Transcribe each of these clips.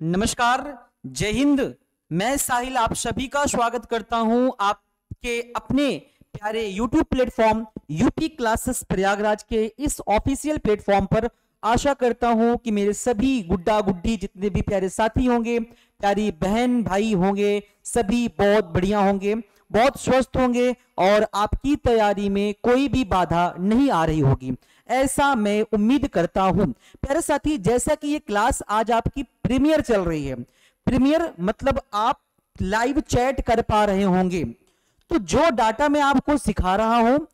नमस्कार, जय हिंद। मैं साहिल, आप सभी का स्वागत करता हूँ आपके अपने प्यारे YouTube platform UP classes Prayagraj के इस ऑफिशियल प्लेटफॉर्म पर। आशा करता हूँ कि मेरे सभी गुड्डा गुड्डी जितने भी प्यारे साथी होंगे, प्यारी बहन, भाई होंगे, सभी बहुत बढ़िया होंगे, बहुत स्वस्थ होंगे और आपकी तैयारी में कोई भी बाधा नहीं आ रही होगी। ऐसा मैं उम्मीद करता हूँ। प्यारे साथी, जैसा कि ये क्लास आज आपकी प्रीमियर चल रही है। प्रीमियर मतलब आप लाइव चैट कर पा रहे होंगे। तो जो डाटा मैं आपको सिखा रहा हूँ,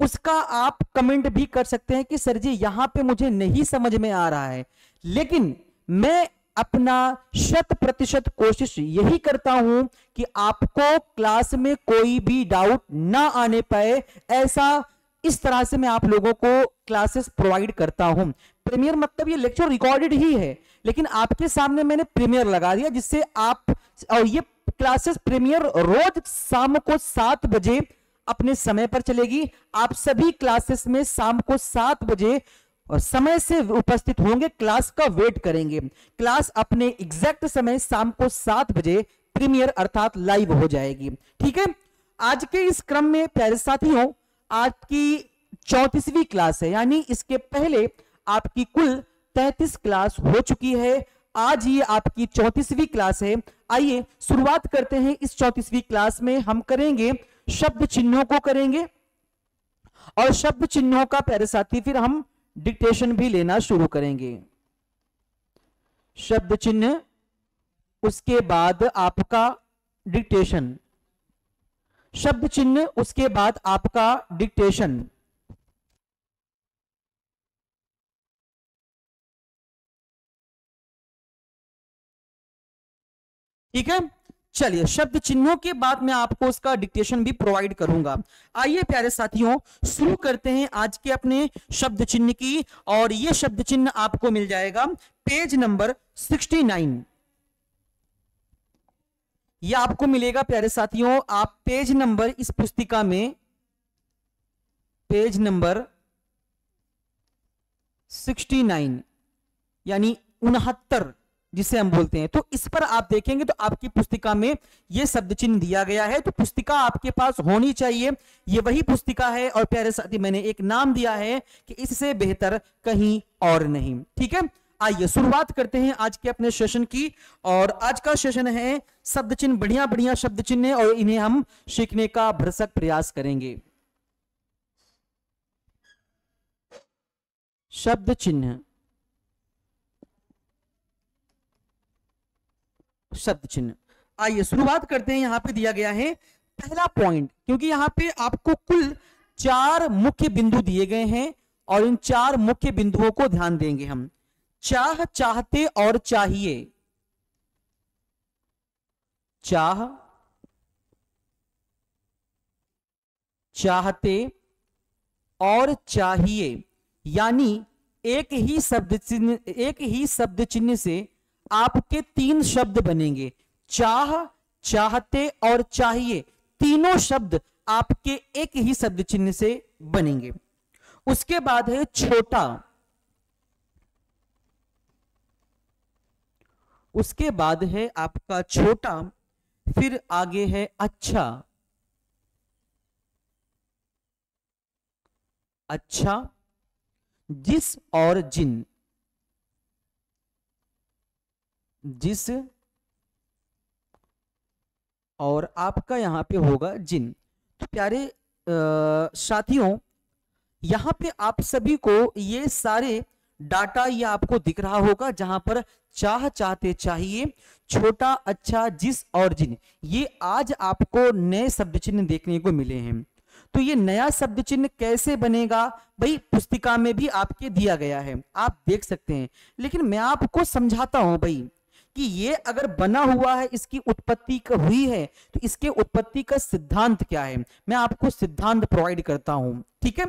उसका आप कमेंट भी कर सकते हैं कि, सर जी, यहाँ पे मुझे नहीं समझ में आ रहा है। लेकिन मैं अपना शत प्रतिशत कोशिश यही करता हूँ कि आपको क्लास में कोई भी डाउट ना आने पाए, ऐसा इस तरह से मैं आप लोगों को क्लासेस प्रोवाइड करता हूँ। प्रीमियर मतलब ये लेक्चर रिकॉर्डेड ही है, लेकिन आपके सामने मैंने प्रीमियर लगा दिया, जिससे आप, और ये क्लासेस प्रीमियर रोज शाम को सात बजे अपने समय पर चलेगी। आप सभी क्लासेस में शाम को सात बजे और समय से उपस्थित होंगे क्लास का वेट करेंगे। क्लास अपने एग्जैक्ट समय शाम को सात बजे प्रीमियर अर्थात लाइव हो जाएगी। ठीक है? आज के इस क्रम में प्यारे साथियों आज की चौतीसवीं क्लास है, यानी इसके पहले आपकी कुल तैतीस क्लास हो चुकी है। आज ये आपकी चौतीसवीं क्लास है। आइए शुरुआत करते हैं इस चौतीसवीं क्लास में। हम करेंगे शब्द चिन्हों को करेंगे। और शब्द चिन्हों का प्यारे साथी, फिर हम डिक्टेशन भी लेना शुरू करेंगे। शब्द चिन्ह, उसके बाद आपका डिक्टेशन। शब्द चिन्ह उसके बाद आपका डिक्टेशन ठीक है? चलिए शब्द चिन्हों के बाद मैं आपको उसका डिक्टेशन भी प्रोवाइड करूँगा। आइए प्यारे साथियों, शुरू करते हैं आज के अपने शब्द चिन्ह की, और ये शब्द चिन्ह आपको मिल जाएगा। पेज नंबर 69 ये आपको मिलेगा प्यारे साथियों, आप पेज नंबर इस पुस्तिका में, पेज नंबर 69 यानी उनहत्तर, जिसे हम बोलते हैं। तो इस पर आप देखेंगे तो आपकी पुस्तिका में यह शब्द चिन्ह दिया गया है। तो पुस्तिका आपके पास होनी चाहिए, ये वही पुस्तिका है। और प्यारे साथी, मैंने एक नाम दिया है कि इससे बेहतर कहीं और नहीं। ठीक है? आइए, शुरुआत करते हैं आज के अपने सेशन की। और आज का सेशन है शब्द चिन्ह बढ़िया बढ़िया शब्द चिन्ह, और इन्हें हम सीखने का भरसक प्रयास करेंगे। शब्द चिन्ह। शब्द चिन्ह। आइए, शुरुआत करते हैं, यहाँ पे दिया गया है पहला पॉइंट, क्योंकि यहाँ पे आपको कुल चार मुख्य बिंदु दिए गए हैं, और इन चार मुख्य बिंदुओं को ध्यान देंगे हम। चाह चाहते और चाहिए। चाह चाहते और चाहिए, यानी एक ही शब्द चिन्ह, एक ही शब्द चिन्ह से आपके तीन शब्द बनेंगे। चाह, चाहते और चाहिए, तीनों शब्द आपके एक ही शब्द चिन्ह से बनेंगे। उसके बाद है छोटा। उसके बाद है आपका छोटा, फिर आगे है अच्छा। अच्छा जिस और जिन। जिस और आपका यहाँ पे होगा जिन। तो प्यारे साथियों, यहाँ पे आप सभी को ये सारे डाटा ये आपको दिख रहा होगा जहाँ पर चाह चाहते चाहिए, छोटा अच्छा जिस और जिन। ये आज आपको नए शब्द चिन्ह देखने को मिले हैं। तो ये नया शब्द चिन्ह कैसे बनेगा? भाई, पुस्तिका में भी आपके दिया गया है। आप देख सकते हैं। लेकिन मैं आपको समझाता हूँ भाई, कि ये अगर बना हुआ है, इसकी उत्पत्ति हुई है तो इसके उत्पत्ति का सिद्धांत क्या है? मैं आपको सिद्धांत प्रोवाइड करता हूँ। ठीक है?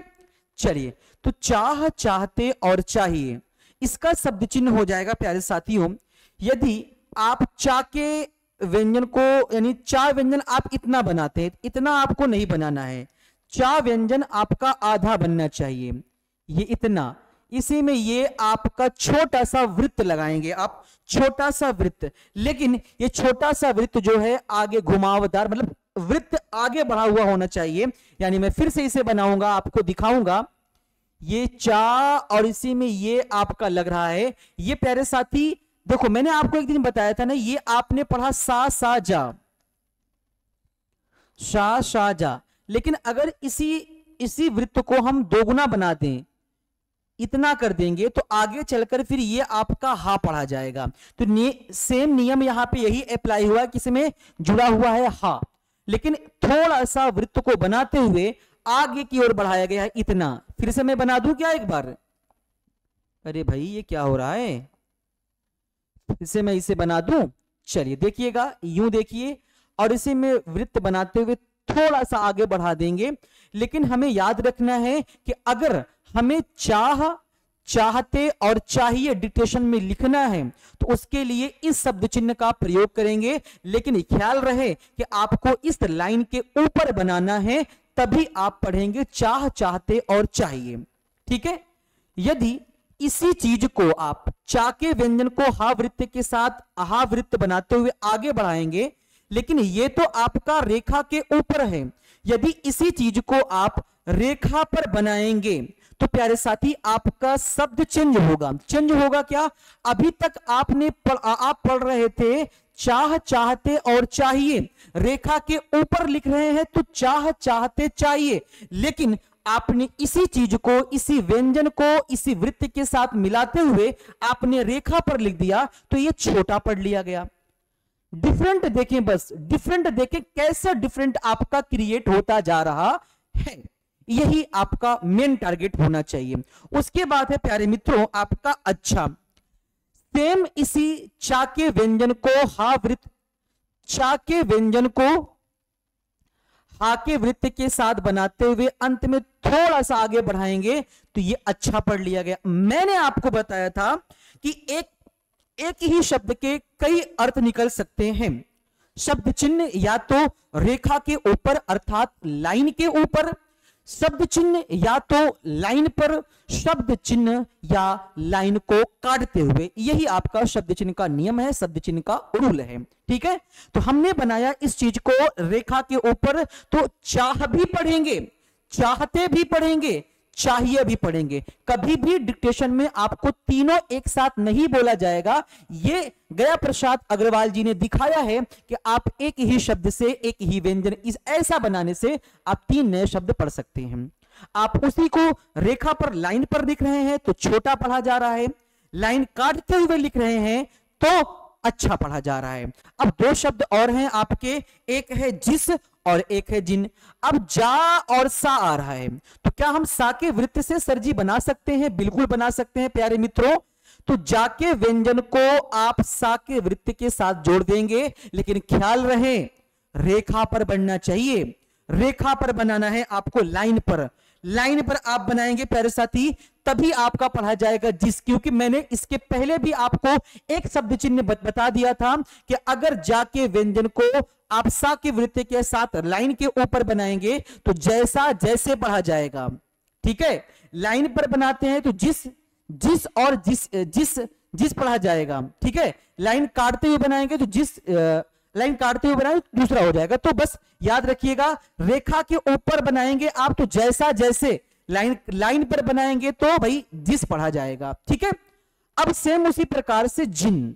चलिए तो चाह चाहते और चाहिए, इसका शब्द चिन्ह हो जाएगा, प्यारे साथियों, यदि आप चा के व्यंजन को, यानी चा व्यंजन आप इतना बनाते हैं, इतना आपको नहीं बनाना है चा व्यंजन आपका आधा बनना चाहिए, ये इतना, इसी में ये आपका छोटा सा वृत्त लगाएँगे आप, छोटा सा वृत्त, लेकिन ये छोटा सा वृत्त जो है आगे घुमावदार मतलब वृत्त आगे बढ़ा हुआ होना चाहिए। यानी मैं फिर से इसे बनाऊँगा आपको दिखाऊँगा। ये चा और इसी में ये आपका लग रहा है। ये प्यारे साथी देखो मैंने आपको एक दिन बताया था ना ये आपने पढ़ा सा सा जा। शाह शाह जा। लेकिन अगर इसी इसी वृत्त को हम दोगुना बना दें इतना कर देंगे तो आगे चलकर फिर ये आपका हा पढ़ा जाएगा। तो ने, सेम नियम यहाँ पे यही अप्लाई हुआ किसमें जुड़ा हुआ है हा। लेकिन थोड़ा सा वृत्त को बनाते हुए आगे की ओर बढ़ाया गया है इतना। फिर से मैं बना दूँ क्या एक बार? अरे भाई, ये क्या हो रहा है? फिर से मैं इसे बना दूँ? चलिए देखिएगा, यूँ देखिए। और इसे में वृत्त बनाते हुए थोड़ा सा आगे बढ़ा देंगे। लेकिन हमें याद रखना है कि अगर हमें चाह चाहते और चाहिए डिक्टेशन में लिखना है तो उसके लिए इस शब्द चिन्ह का प्रयोग करेंगे। लेकिन ख्याल रहे कि आपको इस लाइन के ऊपर बनाना है, तभी आप पढ़ेंगे चाह, चाहते और चाहिए। ठीक है? यदि इसी चीज़ को आप चा के व्यंजन को हा वृत्त के साथ अहा वृत्त बनाते हुए आगे बढ़ाएँगे, लेकिन ये तो आपका रेखा के ऊपर है। यदि इसी चीज़ को आप रेखा पर बनाएँगे तो प्यारे साथी आपका शब्द चेंज होगा। चेंज होगा क्या? अभी तक आपने पढ़, आप पढ़ रहे थे चाह चाहते और चाहिए। रेखा के ऊपर लिख रहे हैं तो चाह चाहते चाहिए। लेकिन आपने इसी चीज़ को इसी व्यंजन को इसी वृत्त के साथ मिलाते हुए आपने रेखा पर लिख दिया तो ये छोटा पढ़ लिया गया। डिफरेंट देखें बस डिफरेंट देखें कैसा डिफरेंट आपका क्रिएट होता जा रहा है। यही आपका मेन टारगेट होना चाहिए। उसके बाद है प्यारे मित्रों, आपका अच्छा। सेम इसी चा के व्यंजन को, हा वृत्त चा के व्यंजन को हा के वृत्त के साथ बनाते हुए अंत में थोड़ा सा आगे बढ़ाएँगे तो ये अच्छा पढ़ लिया गया। मैंने आपको बताया था कि एक एक ही शब्द के कई अर्थ निकल सकते हैं। शब्द चिन्ह या तो रेखा के ऊपर, अर्थात लाइन के ऊपर शब्द चिन्ह या तो लाइन पर शब्द चिन्ह या लाइन को काटते हुए, यही आपका शब्द चिन्ह का नियम है, शब्द चिन्ह का रूल है, ठीक है? तो हमने बनाया इस चीज़ को रेखा के ऊपर तो चाह भी पढ़ेंगे, चाहते भी पढ़ेंगे चाहिए भी पढ़ेंगे कभी भी डिक्टेशन में आपको तीनों एक साथ नहीं बोला जाएगा। ये गया प्रसाद अग्रवाल जी ने दिखाया है कि आप एक ही शब्द से, एक ही व्यंजन इस ऐसा बनाने से आप तीन नए शब्द पढ़ सकते हैं। आप उसी को रेखा पर लाइन पर लिख रहे हैं तो छोटा पढ़ा जा रहा है। लाइन काटते हुए लिख रहे हैं तो अच्छा पढ़ा जा रहा है। अब दो शब्द और हैं आपके, एक है जिस और एक है जिन। अब जा और सा आ रहा है। तो क्या हम सा के वृत्त से सरजी बना सकते हैं? बिल्कुल बना सकते हैं, प्यारे मित्रों। तो जाके व्यंजन को आप सा के वृत्त के साथ जोड़ देंगे, लेकिन ख्याल रहे, रेखा पर बनना चाहिए। रेखा पर बनाना है आपको लाइन पर। लाइन पर आप बनाएँगे प्यारे साथी, तभी आपका पढ़ा जाएगा जिस, क्योंकि मैंने इसके पहले भी आपको एक शब्द चिन्ह बता दिया था कि अगर जाके व्यंजन को आप सा के वृत्ति के साथ लाइन के ऊपर बनाएँगे तो जैसा जैसे पढ़ा जाएगा। ठीक है? लाइन पर बनाते हैं तो जिस जिस और जिस जिस जिस पढ़ा जाएगा। ठीक है? लाइन काटते हुए बनाएँगे तो जिस लाइन काटते हुए बनाएँगे तो दूसरा हो जाएगा। तो बस याद रखिएगा, रेखा के ऊपर बनाएँगे आप तो जैसा जैसे लाइन लाइन पर बनाएँगे तो भाई जिस पढ़ा जाएगा ठीक है? अब सेम उसी प्रकार से जिन।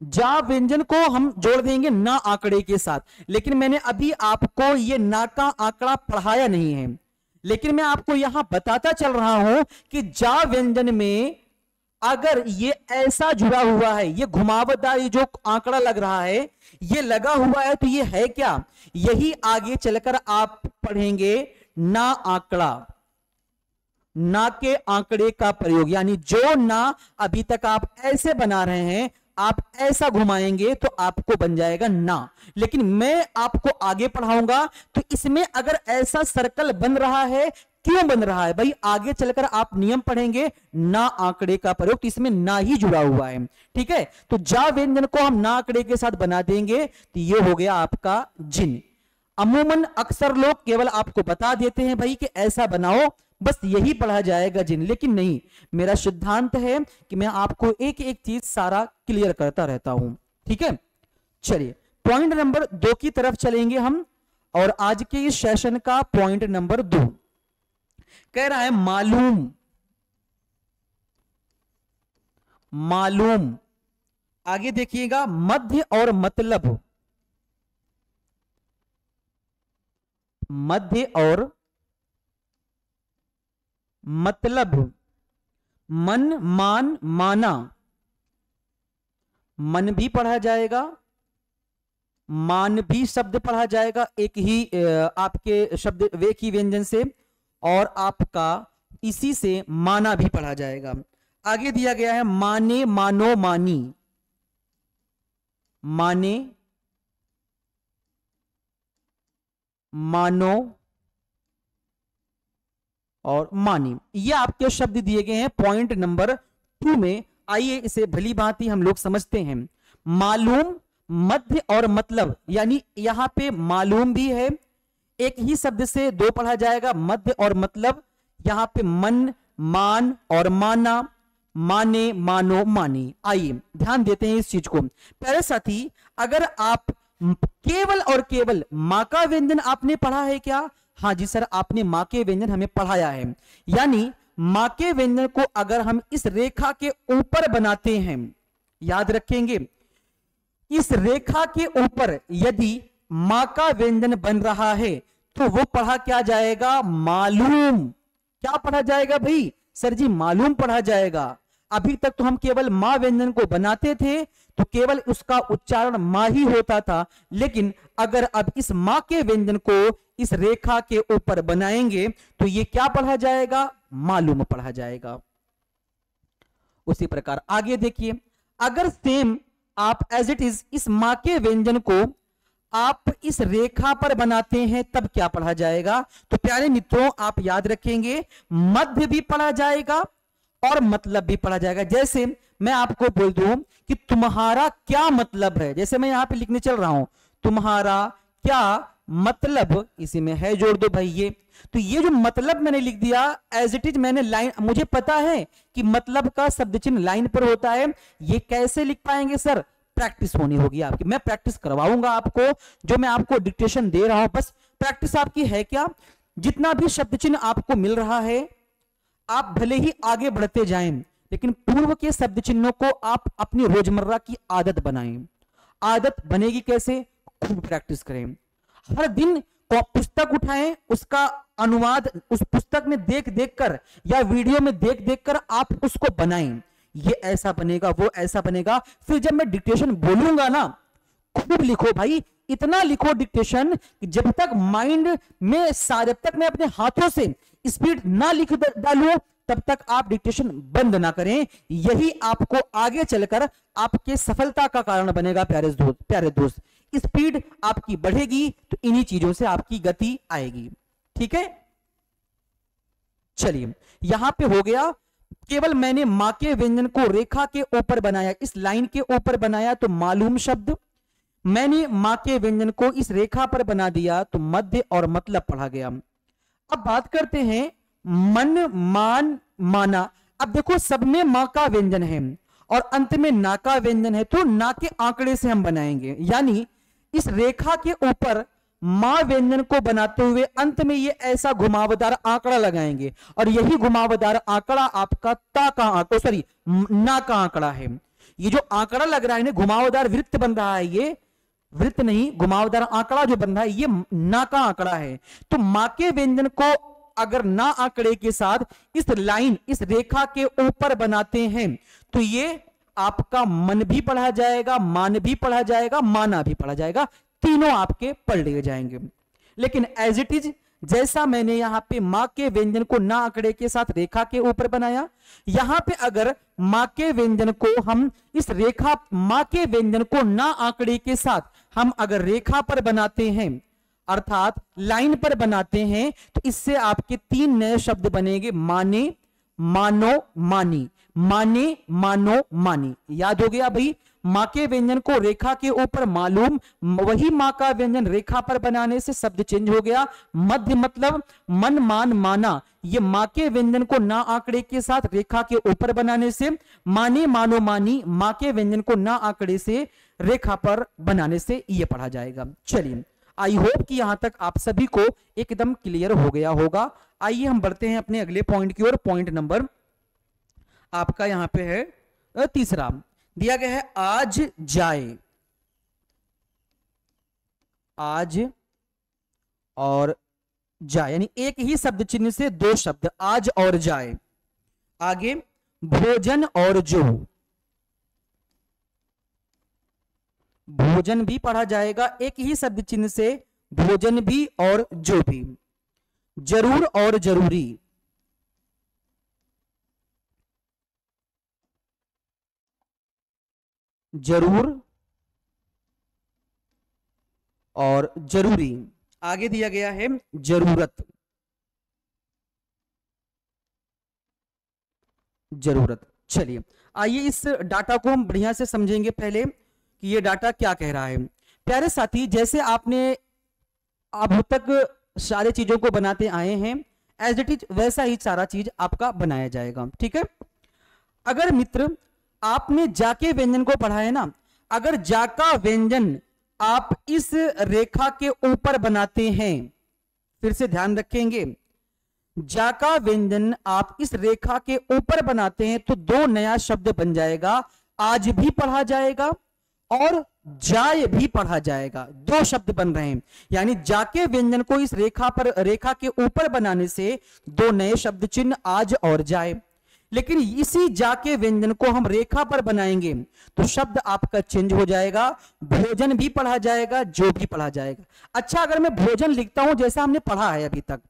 जा व्यंजन को हम जोड़ देंगे ना आंकड़े के साथ। लेकिन मैंने अभी आपको ये ना का आंकड़ा पढ़ाया नहीं है। लेकिन मैं आपको यहाँ बताता चल रहा हूँ कि जा व्यंजन में अगर ये ऐसा जुड़ा हुआ है, ये घुमावदार ये जो आंकड़ा लग रहा है, ये लगा हुआ है तो ये है क्या? यही आगे चलकर आप पढ़ेंगे ना आंकड़ा, ना के आंकड़े का प्रयोग। यानी जो ना अभी तक आप ऐसे बना रहे हैं, आप ऐसा घुमाएँगे तो आपको बन जाएगा ना। लेकिन मैं आपको आगे पढ़ाऊँगा तो इसमें अगर ऐसा सर्कल बन रहा है क्यों बन रहा है? भाई, आगे चलकर आप नियम पढ़ेंगे, ना आंकड़े का प्रयोग तो इसमें ना ही जुड़ा हुआ है। ठीक है? तो जा व्यंजन को हम ना आंकड़े के साथ बना देंगे तो ये हो गया आपका जिन। अमूमन अक्सर लोग केवल आपको बता देते हैं, भाई, कि ऐसा बनाओ, बस यही पढ़ा जाएगा जिन। लेकिन नहीं, मेरा सिद्धांत है कि मैं आपको एक एक चीज़ सारा क्लियर करता रहता हूँ। ठीक है? चलिए, पॉइंट नंबर दो की तरफ़ चलेंगे हम, और आज के इस सेशन का पॉइंट नंबर दो। कह रहा है मालूम। मालूम। आगे देखिएगा, मध्य और मतलब। मध्य और मतलब। मन, मान, माना। मन भी पढ़ा जाएगा, मान भी शब्द पढ़ा जाएगा, एक ही आपके शब्द वे की व्यंजन से। और आपका इसी से माना भी पढ़ा जाएगा। आगे दिया गया है, माने मानो मानी। माने मानो और मानी। ये आपके शब्द दिए गए हैं पॉइंट नंबर टू में। आइए इसे भली बात ही हम लोग समझते हैं। मालूम, मध्य और मतलब यानी यहाँ पे मालूम भी है एक ही शब्द से दो पढ़ा जाएगा, मध्य और मतलब। यहाँ पे मन, मान और माना, माने, मानो, मानी। आइए, ध्यान देते हैं इस चीज़ को। पहले साथी, अगर आप केवल और केवल माँ का व्यंजन आपने पढ़ा है क्या? हाँ जी सर, आपने माँ के व्यंजन हमें पढ़ाया है। यानी माँ के व्यंजन को अगर हम इस रेखा के ऊपर बनाते हैं, याद रखेंगे, इस रेखा के ऊपर यदि माँ का व्यंजन बन रहा है तो वो पढ़ा क्या जाएगा? मालूम। क्या पढ़ा जाएगा भाई? सर जी, मालूम पढ़ा जाएगा। अभी तक तो हम केवल माँ व्यंजन को बनाते थे तो केवल उसका उच्चारण माँ ही होता था। लेकिन अगर अब इस माँ के व्यंजन को इस रेखा के ऊपर बनाएँगे तो ये क्या पढ़ा जाएगा? मालूम पढ़ा जाएगा। उसी प्रकार आगे देखिए। अगर सेम आप एज इट इज़ इस माँ के व्यंजन को आप इस रेखा पर बनाते हैं, तब क्या पढ़ा जाएगा? तो प्यारे मित्रों, आप याद रखेंगे, मध्य भी पढ़ा जाएगा और मतलब भी पढ़ा जाएगा। जैसे मैं आपको बोल दू कि तुम्हारा क्या मतलब है? जैसे मैं यहाँ पे लिखने चल रहा हूँ, तुम्हारा क्या मतलब? इसी में है, जोड़ दो भाई ये। तो ये जो मतलब मैंने लिख दिया एज इट इज़ मैंने लाइन मुझे पता है कि मतलब का शब्द चिन्ह लाइन पर होता है। ये कैसे लिख पाएँगे सर प्रैक्टिस होनी होगी आपकी। मैं प्रैक्टिस करवाऊँगा आपको, जो मैं आपको डिक्टेशन दे रहा हूँ। बस प्रैक्टिस आपकी है क्या? जितना भी शब्द चिन्ह आपको मिल रहा है, आप भले ही आगे बढ़ते जाएँ, लेकिन पूर्व के शब्द चिन्हों को आप अपनी रोज़मर्रा की आदत बनाएँ। आदत बनेगी कैसे? खूब प्रैक्टिस करें। हर दिन पुस्तक उठाएँ, उसका अनुवाद उस पुस्तक में देख देख कर या वीडियो में देख देख कर आप उसको बनाएँ। ये ऐसा बनेगा, वो ऐसा बनेगा। फिर जब मैं डिक्टेशन बोलूँगा ना, खूब लिखो भाई, इतना लिखो डिक्टेशन कि जब तक माइंड में जब तक मैं अपने हाथों से स्पीड ना लिख डालू, तब तक आप डिक्टेशन बंद ना करें। यही आपको आगे चलकर आपके सफलता का कारण बनेगा, प्यारे दोस्त प्यारे दोस्त। स्पीड आपकी बढ़ेगी तो इन्हीं चीज़ों से आपकी गति आएगी। ठीक है? चलिए, यहाँ पे हो गया केवल मैंने माँ के व्यंजन को रेखा के ऊपर बनाया, इस लाइन के ऊपर बनाया तो मालूम शब्द। मैंने माँ के व्यंजन को इस रेखा पर बना दिया तो मध्य और मतलब पढ़ा गया। अब बात करते हैं, मन मान माना। अब देखो, सब में माँ का व्यंजन है और अंत में ना का व्यंजन है तो ना के आंकड़े से हम बनाएँगे। यानी इस रेखा के ऊपर माँ व्यंजन को बनाते हुए अंत में ये ऐसा घुमावदार आंकड़ा लगाएँगे। और यही घुमावदार आंकड़ा आपका ता का आंकड़ा सॉरी ना का आंकड़ा है। ये जो आंकड़ा लग रहा है घुमावदार वृत्त बन रहा है ये, वृत्त नहीं, घुमावदार आंकड़ा जो बन रहा है ये ना का आंकड़ा है। तो माँ के व्यंजन को अगर ना आंकड़े के साथ इस लाइन, इस रेखा के ऊपर बनाते हैं तो ये आपका मन भी पढ़ा जाएगा, मान भी पढ़ा जाएगा, माना भी पढ़ा जाएगा तीनों आपके पढ़ लिए जाएँगे। लेकिन एज इट इज़ जैसा मैंने यहाँ पे माँ के व्यंजन को ना आंकड़े के साथ रेखा के ऊपर बनाया, यहाँ पे अगर माँ के व्यंजन को हम इस रेखा, माँ के व्यंजन को ना आंकड़े के साथ हम अगर रेखा पर बनाते हैं, अर्थात लाइन पर बनाते हैं तो इससे आपके तीन नए शब्द बनेंगे, माने, मानो, मानी। माने, मानो, मानी। याद हो गया भाई? माँ के व्यंजन को रेखा के ऊपर मालूम, वही माँ का व्यंजन रेखा पर बनाने से शब्द चेंज हो गया। मध्य मतलब मन मान माना। ये माँ के व्यंजन को ना आंकड़े के साथ रेखा के ऊपर बनाने से, माने मानो मानी, माँ के व्यंजन को ना आंकड़े से रेखा पर बनाने से ये पढ़ा जाएगा। चलिए आई होप कि यहाँ तक आप सभी को एकदम क्लियर हो गया होगा। आइए हम बढ़ते हैं अपने अगले पॉइंट की ओर। पॉइंट नंबर आपका यहाँ पे है तीसरा। दिया गया है, आज जाए। आज और जाए, यानी एक ही शब्द चिन्ह से दो शब्द, आज और जाए। आगे, भोजन और जो। भोजन भी पढ़ा जाएगा, एक ही शब्द चिन्ह से, भोजन भी और जो भी। ज़रूर और ज़रूरी। ज़रूर और ज़रूरी। आगे दिया गया है। ज़रूरत। ज़रूरत। चलिए आइए इस डाटा को हम बढ़िया से समझेंगे पहले कि ये डाटा क्या कह रहा है। प्यारे साथी जैसे आपने अब तक सारे चीज़ों को बनाते आए हैं एज इट इज़ वैसा ही सारा चीज़ आपका बनाया जाएगा ठीक है? अगर मित्र आपने जाके व्यंजन को पढ़ा है ना? अगर जाका व्यंजन आप इस रेखा के ऊपर बनाते हैं, फिर से ध्यान रखेंगे। जाका व्यंजन आप इस रेखा के ऊपर बनाते हैं तो दो नया शब्द बन जाएगा। आज भी पढ़ा जाएगा और जाय भी पढ़ा जाएगा। दो शब्द बन रहे हैं। यानी जाके व्यंजन को इस रेखा पर, रेखा के ऊपर बनाने से दो नए शब्द चिन्ह आज और जाए। लेकिन इसी जाके व्यंजन को हम रेखा पर बनाएँगे तो शब्द आपका चेंज हो जाएगा, भोजन भी पढ़ा जाएगा, जो भी पढ़ा जाएगा। अच्छा अगर मैं भोजन लिखता हूँ जैसा हमने पढ़ा है अभी तक,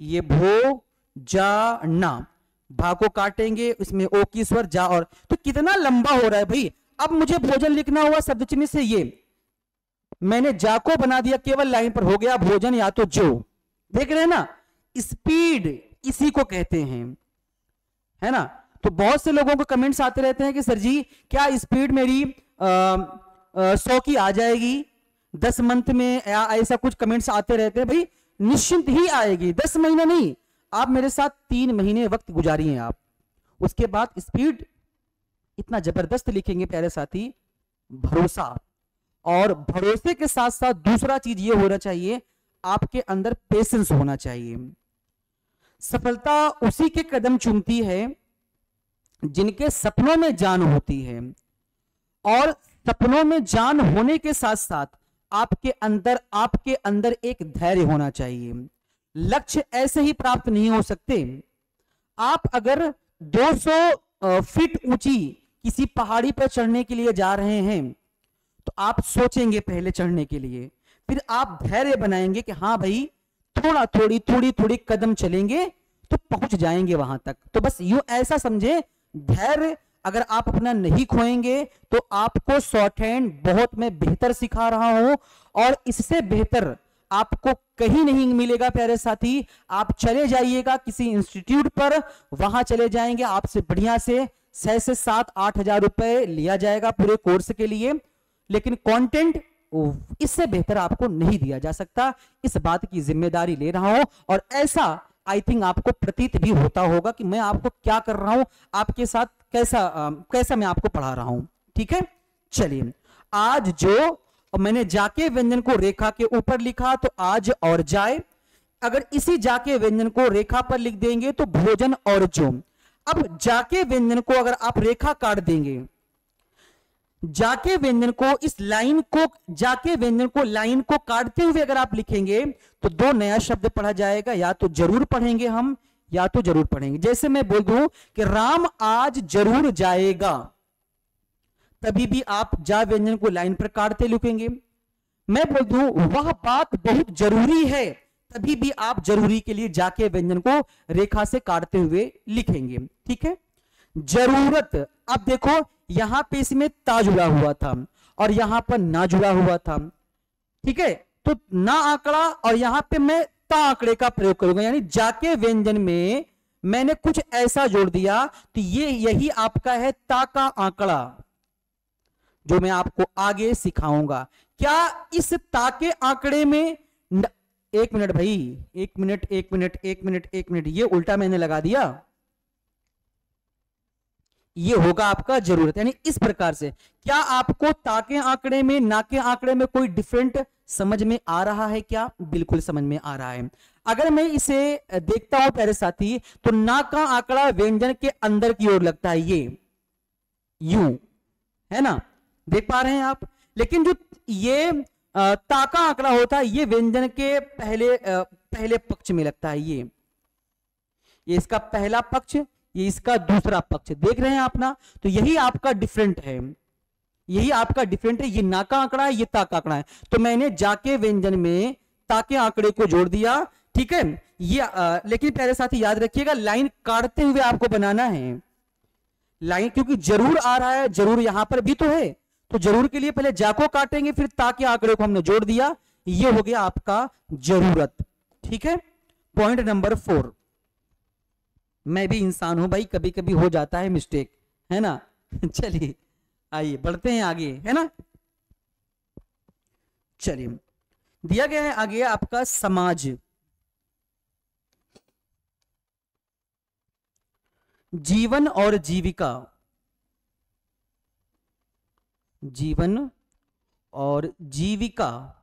ये भो, जा, ना, भा को काटेंगे, इसमें ओ की स्वर, जा और तो कितना लंबा हो रहा है भाई। अब मुझे भोजन लिखना हुआ शब्द चिन्ह से ये, मैंने जा को बना दिया, केवल लाइन पर हो गया, भोजन या तो जो। देख रहे हैं ना, स्पीड इसी को कहते हैं। है ना? तो बहुत से लोगों को कमेंट्स आते रहते हैं कि, सर जी, क्या स्पीड मेरी सौ की आ जाएगी? दस मंथ में या ऐसा कुछ कमेंट्स आते रहते हैं? भाई, निश्चिंत ही आएगी। दस महीने नहीं, आप मेरे साथ तीन महीने वक्त गुजारिए आप। उसके बाद स्पीड इतना ज़बरदस्त लिखेंगे प्यारे साथी, भरोसा। और भरोसे के साथ साथ दूसरा चीज़ ये होना चाहिए, आपके अंदर पेशेंस होना चाहिए। सफलता उसी के कदम चुनती है, जिनके सपनों में जान होती है। और सपनों में जान होने के साथ साथ आपके अंदर आपके अंदर एक धैर्य होना चाहिए। लक्ष्य ऐसे ही प्राप्त नहीं हो सकते। आप अगर 200 फीट ऊँची किसी पहाड़ी पर चढ़ने के लिए जा रहे हैं तो आप सोचेंगे पहले चढ़ने के लिए। फिर आप धैर्य बनाएँगे कि हाँ भाई थोड़ा थोड़ी थोड़ी थोड़ी कदम चलेंगे तो पहुँच जाएँगे वहाँ तक। तो बस यू ऐसा समझे, धैर्य अगर आप अपना नहीं खोएँगे तो आपको शॉर्ट हैंड बहुत मैं बेहतर सिखा रहा हूँ और इससे बेहतर आपको कहीं नहीं मिलेगा प्यारे साथी। आप चले जाइएगा किसी इंस्टीट्यूट पर, वहाँ चले जाएँगे आपसे बढ़िया से छह से सात आठ हज़ार रुपए लिया जाएगा पूरे कोर्स के लिए। लेकिन कंटेंट इससे बेहतर आपको नहीं दिया जा सकता। इस बात की ज़िम्मेदारी ले रहा हूँ और ऐसा आई थिंक आपको प्रतीत भी होता होगा कि मैं आपको क्या कर रहा हूँ आपके साथ कैसा आ, कैसा मैं आपको पढ़ा रहा हूँ। ठीक है? चलिए। आज जो मैंने जाके व्यंजन को रेखा के ऊपर लिखा तो आज और जाए। अगर इसी जाके व्यंजन को रेखा पर लिख देंगे तो भोजन और जो। अब जाके व्यंजन को अगर आप रेखा काट देंगे जाके व्यंजन को, इस लाइन को, जाके व्यंजन को, लाइन को काटते हुए अगर आप लिखेंगे तो दो नया शब्द पढ़ा जाएगा। या तो ज़रूर पढ़ेंगे हम, या तो ज़रूर पढ़ेंगे। जैसे मैं बोल दू कि राम आज ज़रूर जाएगा, तभी भी आप जा व्यंजन को लाइन पर काटते लिखेंगे। मैं बोल दू, वह बात बहुत ज़रूरी है, तभी भी आप ज़रूरी के लिए जाके व्यंजन को रेखा से काटते हुए लिखेंगे। ठीक है? ज़रूरत। अब देखो यहाँ पे इसमें ता जुड़ा हुआ था और यहाँ पर ना जुड़ा हुआ था। ठीक है? तो ना आंकड़ा और यहाँ पे मैं ता आंकड़े का प्रयोग करूँगा। यानी जाके व्यंजन में मैंने कुछ ऐसा जोड़ दिया तो ये यही आपका है ता का आंकड़ा, जो मैं आपको आगे सिखाऊँगा। क्या इस ताके आंकड़े में न... एक मिनट भाई, एक मिनट एक मिनट एक मिनट एक मिनट, ये उल्टा मैंने लगा दिया? ये होगा आपका ज़रूरत, यानी इस प्रकार से। क्या आपको ताके आंकड़े में, नाके आंकड़े में कोई डिफरेंट समझ में आ रहा है क्या? बिल्कुल समझ में आ रहा है। अगर मैं इसे देखता हूँ प्यारे साथी तो ना का आंकड़ा व्यंजन के अंदर की ओर लगता है ये। यू, है ना? देख पा रहे हैं आप? लेकिन जो ये ताका आंकड़ा होता है, ये व्यंजन के पहले पहले पक्ष में लगता है ये। ये इसका पहला पक्ष ये इसका दूसरा पक्ष। देख रहे हैं आप ना तो यही आपका डिफरेंट है। यही आपका डिफरेंट है। ये ना का आंकड़ा है ये ताका आंकड़ा है। तो मैंने जाके व्यंजन में ताके आंकड़े को जोड़ दिया ठीक है? ये आ, लेकिन प्यारे साथी याद रखिएगा लाइन काटते हुए आपको बनाना है। लाइन क्योंकि ज़रूर आ रहा है ज़रूर यहाँ पर भी तो है। तो ज़रूर के लिए पहले जाको काटेंगे फिर ताके आंकड़े को हमने जोड़ दिया। ये हो गया आपका ज़रूरत ठीक है? पॉइंट नंबर फोर मैं भी इंसान हूँ भाई कभी कभी हो जाता है मिस्टेक है ना? चलिए, आइए, बढ़ते हैं आगे, है ना? चलिए, दिया गया है आगे आपका समाज। जीवन और जीविका। जीवन और जीविका।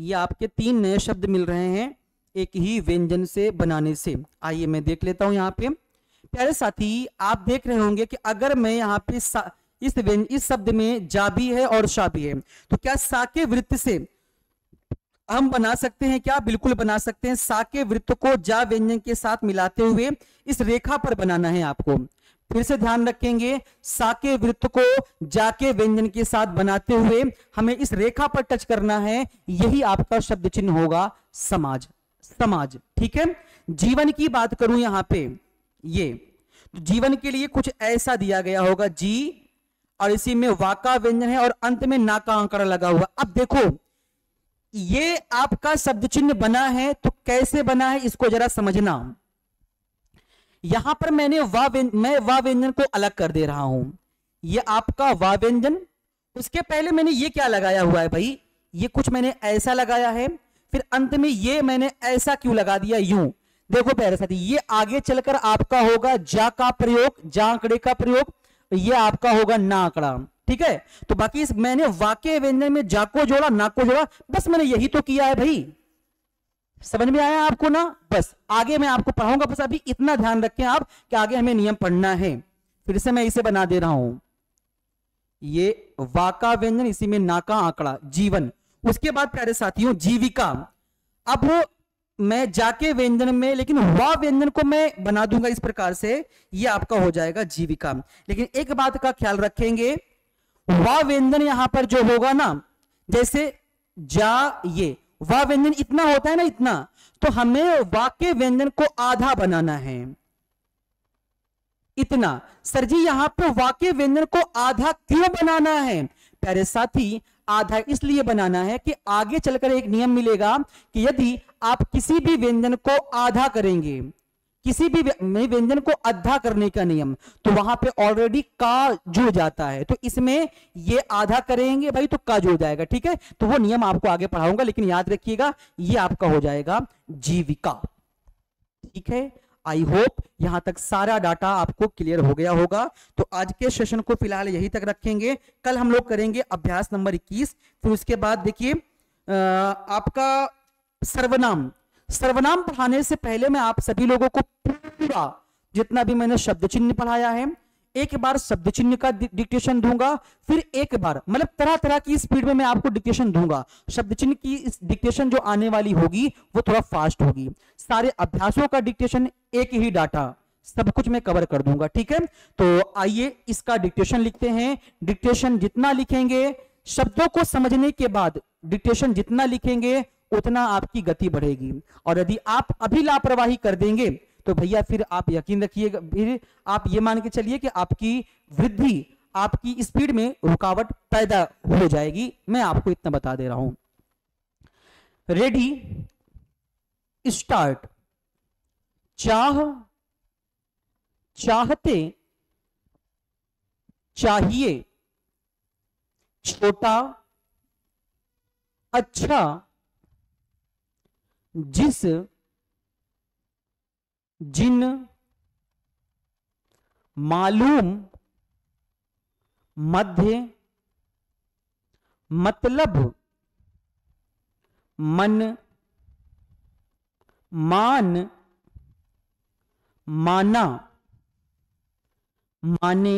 ये आपके तीन नए शब्द मिल रहे हैं। एक ही व्यंजन से बनाने से। आइए मैं देख लेता हूँ यहाँ पे। प्यारे साथी, आप देख रहे होंगे कि अगर मैं यहाँ पे इस इस शब्द में जा भी है और शा भी है तो क्या सा के वृत्त से हम बना सकते हैं? क्या बिल्कुल बना सकते हैं? साके वृत्त को जा व्यंजन के साथ मिलाते हुए इस रेखा पर बनाना है आपको। फिर से ध्यान रखेंगे, साके वृत्त को जाके व्यंजन के साथ बनाते हुए हमें इस रेखा पर टच करना है, यही आपका शब्द चिन्ह होगा समाज। समाज, ठीक है? जीवन की बात करूँ यहाँ पे, ये तो जीवन के लिए कुछ ऐसा दिया गया होगा, जी, और इसी में वाका व्यंजन है और अंत में नाका आंकड़ा लगा हुआ। अब देखो, ये आपका शब्द चिन्ह बना है तो कैसे बना है, इसको जरा समझना। यहाँ पर मैंने वा मैं वा व्यंजन को अलग कर दे रहा हूँ। ये आपका वा व्यंजन, उसके पहले मैंने ये क्या लगाया हुआ है भाई? ये कुछ मैंने ऐसा लगाया है फिर अंत में ये मैंने ऐसा क्यों लगा दिया? यूँ। देखो प्यारे साथी, ये आगे चलकर आपका होगा जा का प्रयोग, जा आंकड़े का प्रयोग, ये आपका होगा ना आंकड़ा। ठीक है? तो बाकी इस मैंने वाक्य व्यंजन में जा को जोड़ा, ना को जोड़ा, बस मैंने यही तो किया है भाई। समझ में आया आपको ना? बस, आगे मैं आपको पढ़ाऊँगा, बस अभी इतना ध्यान रखें आप कि आगे हमें नियम पढ़ना है। फिर से मैं इसे बना दे रहा हूँ। ये वाका व्यंजन, इसी में नाका आंकड़ा, जीवन। उसके बाद प्यारे साथियों, जीविका। अब मैं जाके व्यंजन में, लेकिन वा व्यंजन को मैं बना दूँगा इस प्रकार से, ये आपका हो जाएगा जीविका। लेकिन एक बात का ख्याल रखेंगे वा व्यंजन यहाँ पर जो होगा ना, जैसे जा ये वा व्यंजन इतना होता है ना इतना तो हमें वाक्य व्यंजन को आधा बनाना है। इतना। सर जी, यहाँ पर वाक्य व्यंजन को आधा क्यों बनाना है? प्यारे साथी आधा इसलिए बनाना है कि आगे चलकर एक नियम मिलेगा कि यदि आप किसी भी व्यंजन को आधा करेंगे, किसी भी व्यंजन को अद्धा करने का नियम तो वहाँ पे ऑलरेडी का जुड़ जाता है। तो इसमें ये आधा करेंगे भाई तो का जुड़ जाएगा, ठीक है? तो वो नियम आपको आगे पढ़ाऊँगा, लेकिन याद रखिएगा, ये आपका हो जाएगा जीविका, ठीक है? आई होप यहाँ तक सारा डाटा आपको क्लियर हो गया होगा। तो आज के सेशन को फ़िलहाल यही तक रखेंगे। कल हम लोग करेंगे अभ्यास नंबर 21 फिर उसके बाद देखिए आपका सर्वनाम। सर्वनाम पढ़ाने से पहले मैं आप सभी लोगों को पूरा जितना भी मैंने शब्द चिन्ह पढ़ाया है एक बार शब्द चिन्ह का डिक्टेशन दूँगा, फिर एक बार मतलब तरह तरह की स्पीड में मैं आपको डिक्टेशन दूँगा। शब्द चिन्ह की इस डिक्टेशन जो आने वाली होगी, वो थोड़ा फास्ट होगी। सारे अभ्यासों का डिक्टेशन एक ही डाटा सब कुछ मैं कवर कर दूँगा, ठीक है? तो आइए इसका डिक्टेशन लिखते हैं। डिक्टेशन जितना लिखेंगे, शब्दों को समझने के बाद डिक्टेशन जितना लिखेंगे, उतना आपकी गति बढ़ेगी। और यदि आप अभी लापरवाही कर देंगे तो भैया फिर आप यकीन रखिएगा, फिर आप ये मान के चलिए कि आपकी वृद्धि, आपकी स्पीड में रुकावट पैदा हो जाएगी। मैं आपको इतना बता दे रहा हूँ। रेडी स्टार्ट चाह, चाहते, चाहिए। छोटा अच्छा जिस जिन मालूम मध्य मतलब मन मान माना माने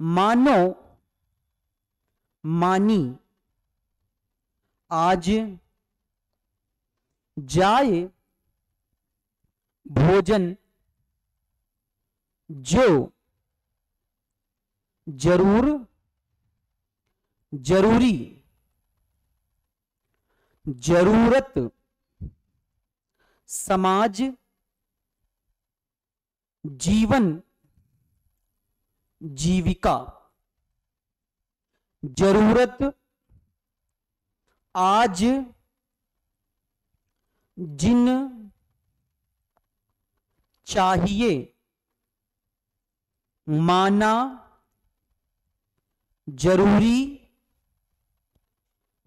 मानो मानी आज जाए भोजन जो ज़रूर ज़रूरी ज़रूरत समाज जीवन जीविका ज़रूरत आज जिन चाहिए। माना ज़रूरी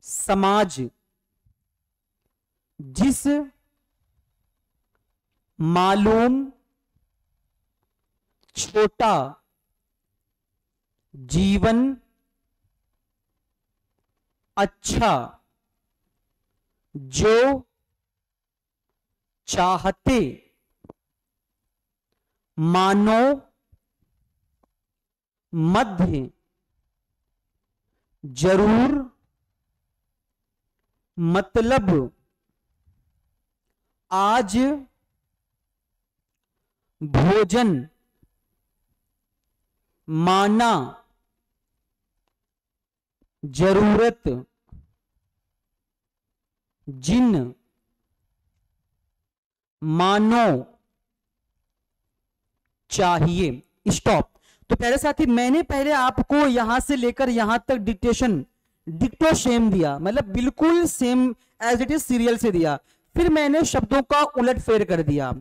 समाज जिस मालूम छोटा जीवन अच्छा जो चाहते मानो मध्य ज़रूर मतलब आज भोजन माना ज़रूरत जिन मानो चाहिए। स्टॉप तो पहले साथी, मैंने पहले आपको यहाँ से लेकर यहाँ तक डिक्टेशन डिक्टो सेम दिया। मतलब बिल्कुल same as it is serial से दिया। फिर मैंने शब्दों का उलट फेर कर दिया।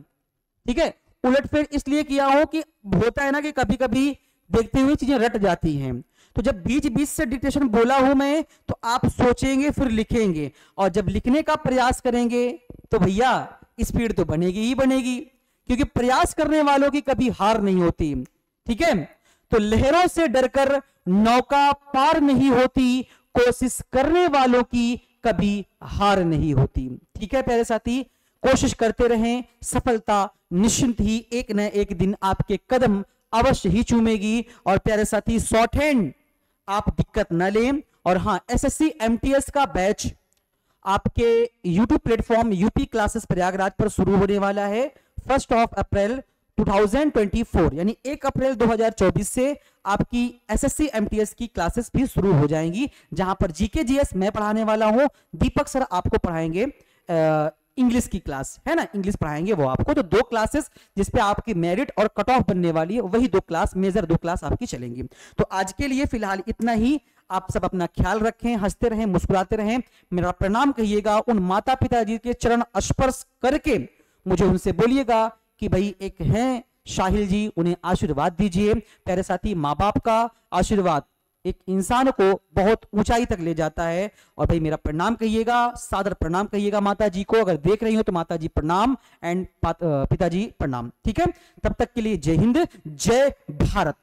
ठीक है? उलट फेर इसलिए किया हो कि होता है ना कि कभी कभी देखते हुए चीज़ें रट जाती हैं। तो जब बीच बीच से डिक्टेशन बोला हूँ मैं तो आप सोचेंगे, फिर लिखेंगे। और जब लिखने का प्रयास करेंगे तो भैया स्पीड तो बनेगी ही बनेगी। क्योंकि प्रयास करने वालों की कभी हार नहीं होती, ठीक है? तो लहरों से डरकर नौका पार नहीं होती, कोशिश करने वालों की कभी हार नहीं होती। ठीक है प्यारे साथी? कोशिश करते रहें, सफलता निश्चिंत ही एक न एक दिन आपके कदम अवश्य ही चूमेगी। और प्यारे साथी, शॉर्ट हैंड, आप दिक्कत न लें। और हाँ एसएससी एमटीएस का बैच आपके YouTube platform UP classes Prayagraj पर शुरू होने वाला है। फ़र्स्ट ऑफ़ अप्रैल 2024 यानी 1 अप्रैल 2024 से आपकी एसएससी एमटीएस की क्लासेस भी शुरू हो जाएँगी, जहाँ पर जीके जीएस मैं पढ़ाने वाला हूँ दीपक सर आपको पढ़ाएँगे इंग्लिश की क्लास है ना? इंग्लिश पढ़ाएँगे वो आपको तो दो क्लासेस जिसपे आपकी मेरिट और कट ऑफ़ बनने वाली है, वही दो क्लास मेजर दो क्लास आपकी चलेंगी। तो आज के लिए फ़िलहाल इतना ही, आप सब अपना ख्याल रखें, हँसते रहें, मुस्कुराते रहें, मेरा प्रणाम कहिएगा उन माता पिता जी के चरण स्पर्श करके मुझे उनसे बोलिएगा कि भाई एक हैं शाहिल जी, उन्हें आशीर्वाद दीजिए। प्यारे साथी माँ बाप का आशीर्वाद एक इंसान को बहुत ऊंचाई तक ले जाता है। और भाई मेरा प्रणाम कहिएगा, सादर प्रणाम कहिएगा माता जी को। अगर देख रही हो तो माता जी प्रणाम एंड पिताजी प्रणाम। ठीक है? तब तक के लिए जय हिंद, जय भारत।